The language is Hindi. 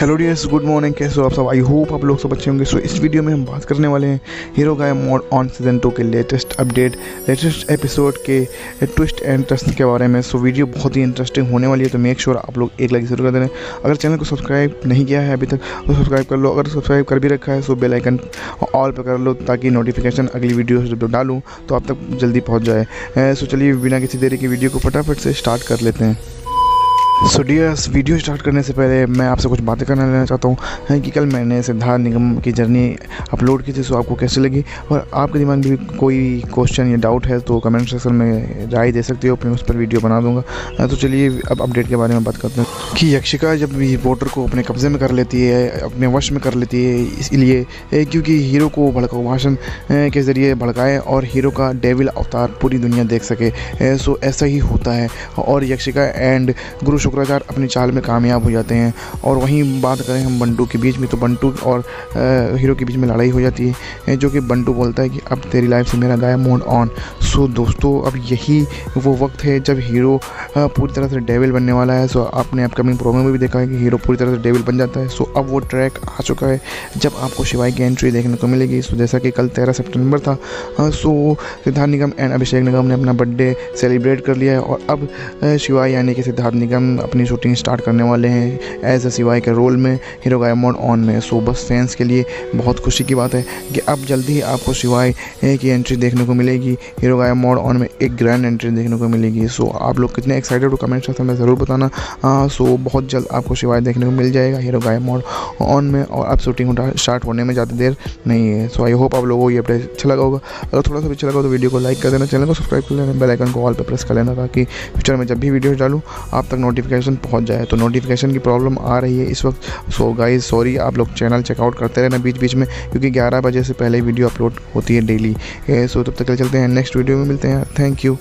हेलो डियर्स गुड मॉर्निंग कैसे हो आप सब? आई होप आप लोग सब अच्छे होंगे। सो इस वीडियो में हम बात करने वाले हैं हीरो गाय मोड ऑन सीज़न टू के लेटेस्ट अपडेट लेटेस्ट एपिसोड के ट्विस्ट एंड ट्रस्ट के बारे में। सो वीडियो बहुत ही इंटरेस्टिंग होने वाली है तो मेक श्योर आप लोग एक लाइक ज़रूर कर देना। अगर चैनल को सब्सक्राइब नहीं किया है अभी तक तो सब्सक्राइब कर लो। अगर सब्सक्राइब कर भी रखा है सो बेल आइकन ऑल पर कर लो, ताकि नोटिफिकेशन अगली वीडियो जब डालूँ तो आप तक जल्दी पहुँच जाए। सो चलिए बिना किसी देरी की वीडियो को फटाफट से स्टार्ट कर लेते हैं। सो डियर्स वीडियो स्टार्ट करने से पहले मैं आपसे कुछ बातें करना लेना चाहता हूँ कि कल मैंने सिद्धार्थ निगम की जर्नी अपलोड की थी सो आपको कैसे लगी? और आपके दिमाग में भी कोई क्वेश्चन या डाउट है तो कमेंट सेक्शन में राय दे सकते हो, मैं उस पर वीडियो बना दूँगा। तो चलिए, अब अपडेट के बारे में बात करते हैं। कि यक्षिका जब वोटर को अपने कब्ज़े में कर लेती है, अपने वश में कर लेती है, इसलिए क्योंकि हीरो को भड़काऊ भाषण के ज़रिए भड़काए और हीरो का डेविल अवतार पूरी दुनिया देख सके सो ऐसा ही होता है। और यक्षिका एंड गुरु शुक्राचार्य अपनी चाल में कामयाब हो जाते हैं और वहीं बात करें हम बंटू के बीच में तो बंटू और हीरो के बीच में लड़ाई हो जाती है, जो कि बंटू बोलता है कि अब तेरी लाइफ से मेरा गाय मोड ऑन सो दोस्तों, अब यही वो वक्त है जब हीरो पूरी तरह से डेविल बनने वाला है। सो आपने अपकमिंग प्रोग्राम में भी देखा है कि हीरो पूरी तरह से डेविल बन जाता है। सो अब वो ट्रैक आ चुका है जब आपको शिवाय की एंट्री देखने को मिलेगी। सो जैसा कि कल तेरह सितंबर था सो सिद्धार्थ निगम एंड अभिषेक निगम ने अपना बर्थडे सेलिब्रेट कर लिया है। और अब शिवाई यानी कि सिद्धार्थ निगम अपनी शूटिंग स्टार्ट करने वाले हैं एज अ सिवाई के रोल में हीरो गाय मोड ऑन में। सो बस फैंस के लिए बहुत खुशी की बात है कि अब जल्दी ही आपको शिवाई की एंट्री देखने को मिलेगी। हीरो गाय मोड ऑन में एक ग्रैंड एंट्री देखने को मिलेगी। सो आप लोग कितने एक्साइटेड हो कमेंट सेक्शन में ज़रूर बताना। सो बहुत जल्द आपको शिवाय देखने को मिल जाएगा हीरो गाय मोड ऑन में और अब शूटिंग स्टार्ट होने में ज़्यादा देर नहीं है। सो आई होप आप लोगों को ये अपडेट अच्छा लगा होगा। अगर थोड़ा सा अच्छा लगा तो वीडियो को लाइक कर देना। चैनल को सब्सक्राइब कर लेना। बेल आइकन को ऑल पर प्रेस कर लेना ताकि फ्यूचर में जब भी वीडियो डालूँ आप तक नोटिफिकेशन पहुँच जाए तो नोटिफिकेशन की प्रॉब्लम आ रही है इस वक्त। सो गाइज़ सॉरी आप लोग चैनल चेकआउट करते रहना बीच बीच में, क्योंकि 11 बजे से पहले वीडियो अपलोड होती है डेली सो तब तक चलते हैं नेक्स्ट वीडियो में मिलते हैं। Thank you